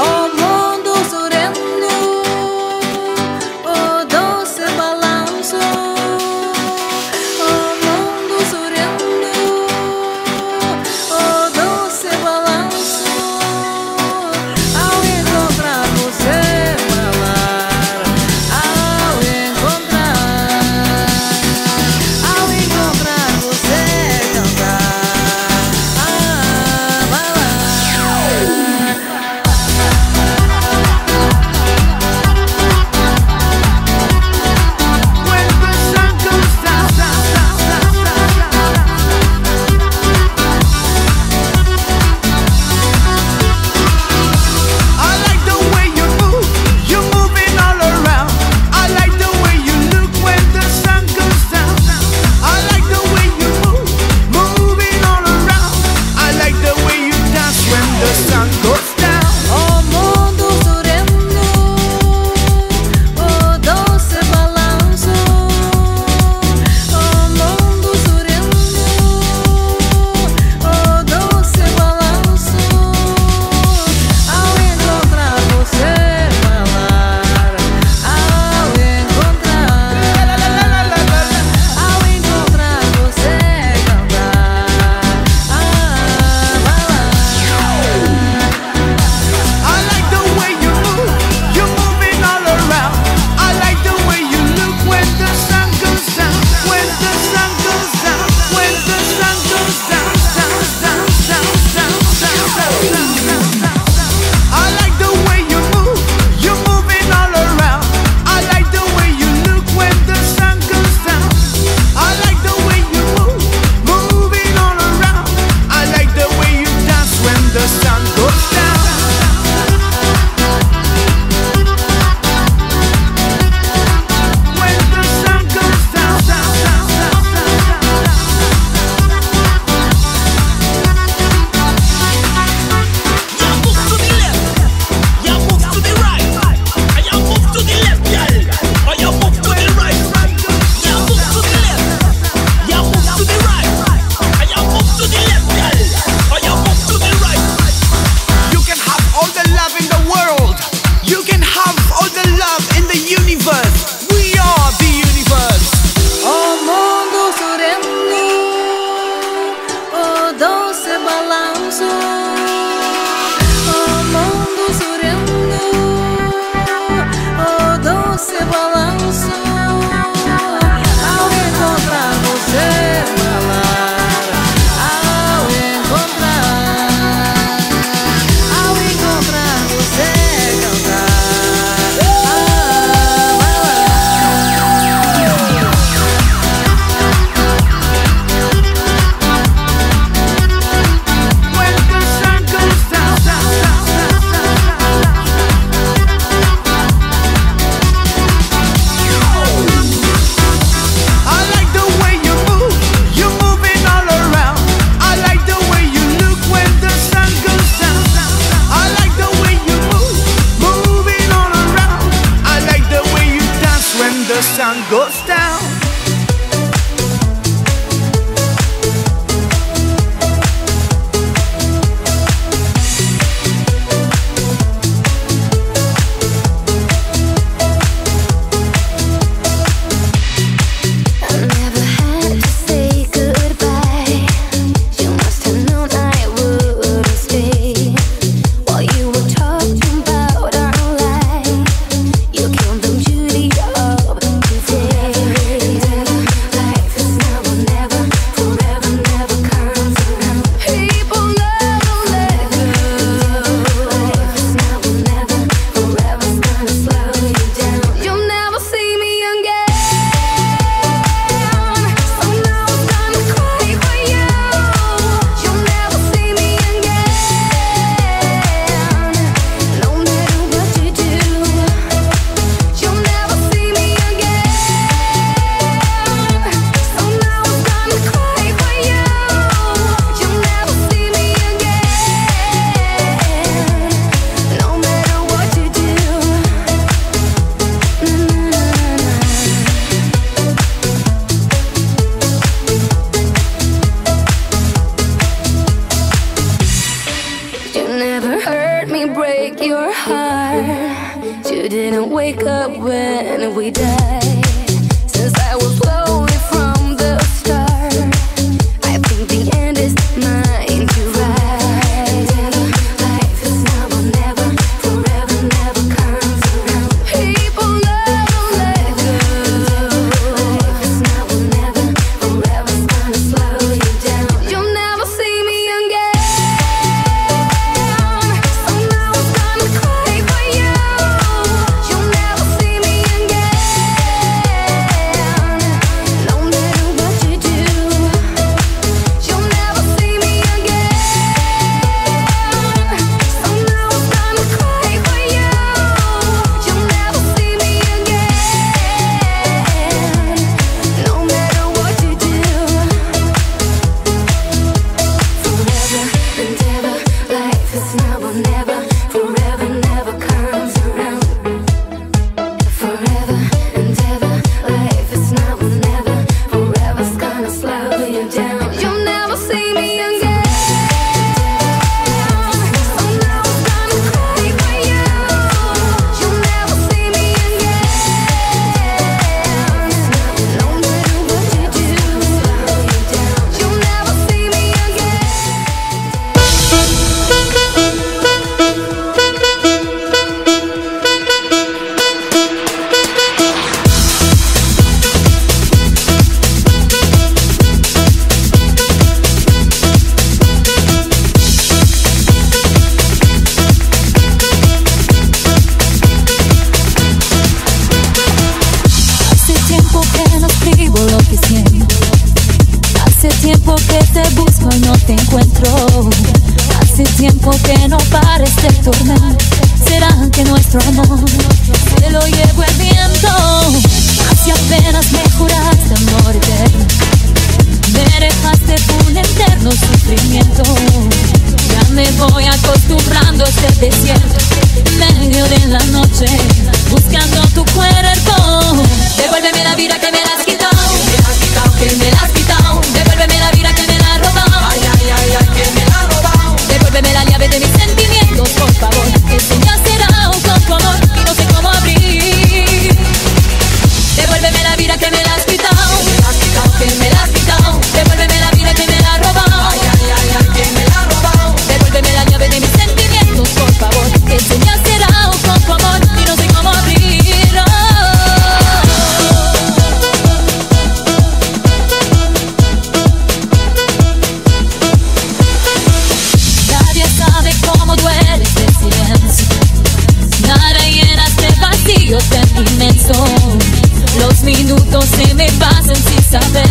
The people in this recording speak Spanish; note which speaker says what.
Speaker 1: Oh, never heard me break your heart. You didn't wake up when we died. Since I was blown.
Speaker 2: Hace tiempo que te busco y no te encuentro. Hace tiempo que no pares de tornar. Será que nuestro amor se lo llevo el viento. Así apenas me juraste amor eterno. Me dejaste something